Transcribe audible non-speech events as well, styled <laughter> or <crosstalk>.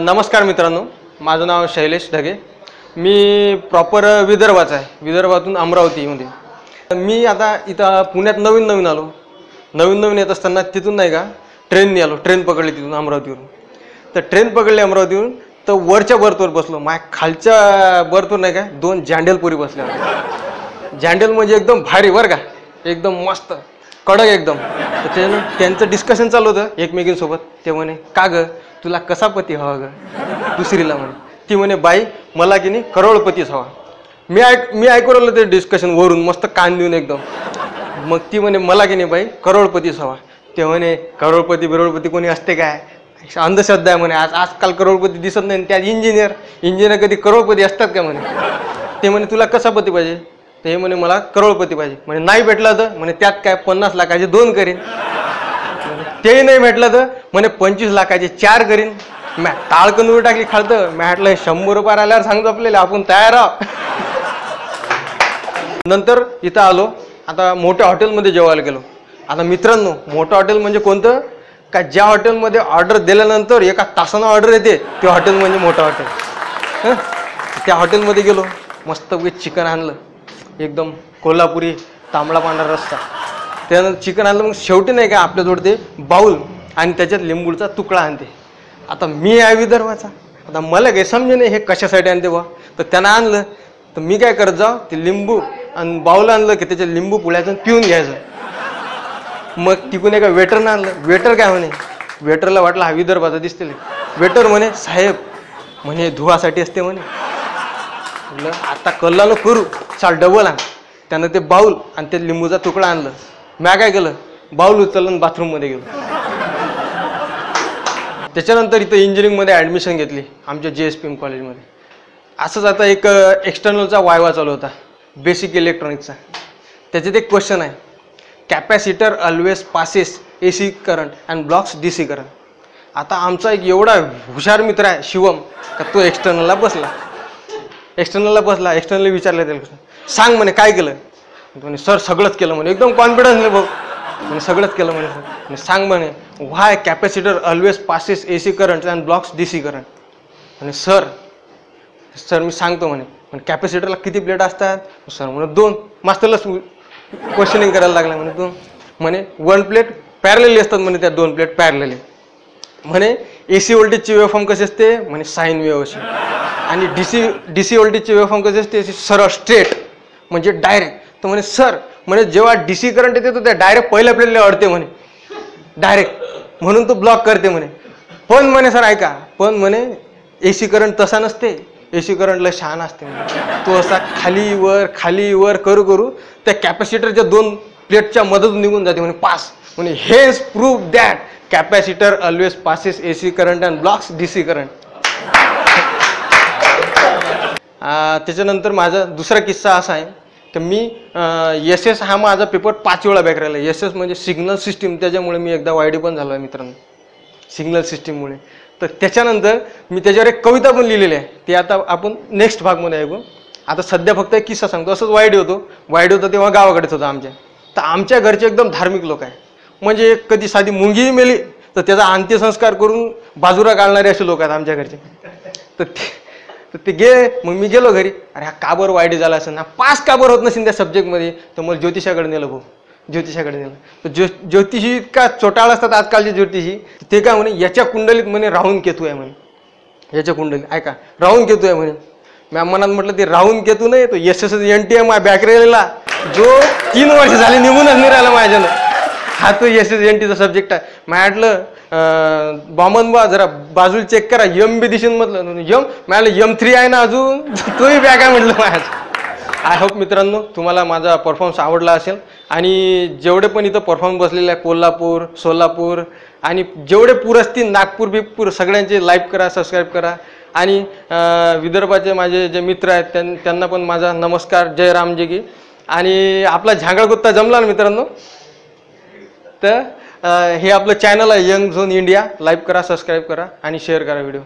नमस्कार मित्रांनो. माझं नाव शैलेश ढगे. मी प्रॉपर विदर्भाचा आहे. विदर्भातून अमरावतीमध्ये मी आता इथं पुण्यात नवीन नवीन आलो. नवीन नवीन येत असताना तिथून नाही का ट्रेनने आलो. ट्रेन पकडली तिथून अमरावतीवरून. तर ट्रेन पकडली अमरावतीवरून. तर वरच्या बर्थवर बसलो. माझ्या खालच्या बर्थवर नाही का दोन जँडेलपुरी बसल्या होत्या. जँडेल म्हणजे एकदम भारी बरं का. एकदम मस्त. कडक एकदम. तर त्यानं त्यांचं डिस्कशन चालू होतं एकमेकींसोबत. ते म्हणे का ग? तुला कसा पती हवा ग? दुसरीला म्हणे. ती म्हणे बाई मला की नाही करोडपतीच हवा. मी ऐक मी ऐकू राहिलो ते डिस्कशन वरून मस्त कान देऊन एकदम. मग ती म्हणे मला की नाही बाई करोडपतीच हवा. ते म्हणे करोडपती बिरोडपती कोणी असते काय? अंधश्रद्धा आहे म्हणे आज आजकाल करोडपती दिसत नाही त्यात इंजिनियर इंजिनियर कधी करोडपती असतात का म्हणे? ते म्हणे तुला कसा पती पाहिजे? ते हे म्हणे मला करोडपती पाहिजे. म्हणे नाही भेटला तर? म्हणे त्यात काय पन्नास लाखाचे दोन करीन. तेही नाही भेटलं तर? म्हणे पंचवीस लाखाचे चार करीन. मॅ टाळकंदूर टाकली खालतं. म्हटलं हे शंभर रुपये आल्यावर सांगतो आपल्याला आपण तयार आहोत. नंतर इथं आलो. आता मोठ्या हॉटेलमध्ये जेवायला गेलो. आता मित्रांनो मोठं हॉटेल म्हणजे कोणतं? का ज्या हॉटेलमध्ये ऑर्डर दिल्यानंतर एका तासानं ऑर्डर येते ते हॉटेल म्हणजे मोठं हॉटेल. त्या हॉटेलमध्ये गेलो. मस्त चिकन आणलं. एकदम कोल्हापुरी तांबडा पांढरा रस्ता त्यानंतर चिकन आणलं मग शेवटी नाही का आपल्याजवळ ते बाऊल आणि त्याच्यात लिंबूचा तुकडा आणते. आता मी आहे विदर्भाचा. आता मला काही समजे नाही हे कशासाठी आणते बा तर त्यानं आणलं. तर मी काय करत जाऊ ते लिंबू आणि बाऊल आणलं की त्याच्यात लिंबू पुळ्याचं पिऊन घ्यायचं. मग तिकून एका वेटरनं आणलं. वेटर काय म्हणे? वेटरला वाटलं हा विदर्भाचा दिसते वेटर म्हणे साहेब म्हणे धुवासाठी असते म्हणे. आता कल्लानं करू. चाल डबल आण. त्यानं ते बाऊल आणि ते लिंबूचा तुकडा आणलं. मॅ काय केलं? बाऊल उचललं बाथरूममध्ये गेलो. त्याच्यानंतर इथं इंजिनिअरिंगमध्ये ॲडमिशन घेतली आमच्या जे एस पी एम कॉलेजमध्ये असंच आता एक एक्सटर्नलचा वायवा चालू होता बेसिक इलेक्ट्रॉनिक्सचा त्याच्यात एक क्वेश्चन आहे. Capacitor always passes A C current and blocks D C current आता आमचा एक एवढा हुशार मित्र आहे शिवम का तो एक्सटर्नलला बसला. एक्सटर्नलला बसला एक्सटर्नल विचारलं त्याला सांग म्हणे काय केलं? म्हणे सर सगळंच केलं म्हणे. एकदम कॉन्फिडन्स नाही भाऊ म्हणे सगळंच केलं म्हणे सर. म्हणे सांग म्हणे why capacitor always passes A C current and blocks D C current म्हणे सर सर मी सांगतो म्हणे पण कॅपॅसिटरला किती प्लेट असतात? सर म्हणे दोन. मास्तरला क्वेश्चनिंग करायला लागला म्हणे दोन. म्हणे वन प्लेट पॅरलेली असतात म्हणे त्या दोन प्लेट पॅरलेली म्हणे ए सी व्होल्टेजची वेवफॉर्म कशी असते? म्हणे साईन वेव अशी. आणि डी सी डी सी व्होल्टेजची वेवफॉर्म कशी असते? अशी सरळ स्ट्रेट म्हणजे डायरेक्ट तर म्हणे सर म्हणे जेव्हा डी सी करंट येते तो त्या डायरेक्ट पहिल्या प्लेटला अडते म्हणे. डायरेक्ट म्हणून तो ब्लॉक करते म्हणे. पण म्हणे सर ऐका. पण म्हणे ए सी करंट तसा नसते. ए सी करंटला शहाण असते म्हणे. तो असा खाली वर खाली वर करू करू त्या कॅपॅसिटरच्या दोन प्लेटच्या मदतून निघून जाते म्हणे. पास. म्हणे hence prove that capacitor always passes A C current and blocks D C current त्याच्यानंतर माझा दुसरा किस्सा असा आहे. तर मी एस एस हा माझा पेपर पाच वेळा बॅक राहिला. एस एस म्हणजे सिग्नल सिस्टीम त्याच्यामुळे मी एकदा वायडी पण झालो आहे मित्रांनो. सिग्नल सिस्टीममुळे तर त्याच्यानंतर मी त्याच्यावर एक कविता पण लिहिलेली आहे. ती आता आपण नेक्स्ट भागमध्ये ऐकू. आता सध्या फक्त एक किस्सा सांगतो. असंच वायडी होतो. वायडी होतं तेव्हा गावाकडेच होतं आमच्या. तर आमच्या घरचे एकदम धार्मिक लोक आहे. म्हणजे कधी साधी मुंगीही मेली तर त्याचा अंत्यसंस्कार करून बाजूला घालणारे असे लोक आहेत आमच्या घरचे. तर ते तर ते गे मग मी गेलो घरी. अरे हा काबर वाईट झाला असं ना? पास काबर होत नसेल त्या सब्जेक्टमध्ये तर मला ज्योतिषाकडे नेलं भाऊ. ज्योतिषाकडे नेलं. तर ज्यो ज्योतिषी इतका चोटाळ असतात आजकालचे ज्योतिषी. ते काय म्हणे याच्या कुंडलीत म्हणे राहून केतू आहे म्हणे. याच्या कुंडलीत. ऐका राहून केतू आहे म्हणे. मॅम मनात म्हटलं ते राहून केतू नाही तो S S N T M back बॅकरेला जो तीन वर्ष झाले निघूनच नाही माझ्यानं. हा तो एस एस एन टीचा सब्जेक्ट आहे. म्हटलं बॉमन बा जरा बाजूला चेक करा. यम बी दिशेन म्हटलं यम? मला यम थ्री आहे ना अजून? <laughs> तुम्ही बॅग आहे म्हटलं माझ्या आय होप मित्रांनो तुम्हाला माझा परफॉर्मन्स आवडला असेल. आणि जेवढे पण इथं परफॉर्मन्स बसलेले आहे कोल्हापूर सोलापूर आणि जेवढे पूर असतील नागपूर बिगपूर सगळ्यांचे लाईक करा सबस्क्राईब करा. आणि विदर्भाचे माझे जे मित्र आहेत त्यां त्यांना पण माझा नमस्कार. जय रामजी की. आणि आपला झांगळगुत्ता जमला ना मित्रांनो? तर हे आपलं चॅनल आहे यंग झोन इंडिया लाईक करा सबस्क्राईब करा आणि शेअर करा व्हिडिओ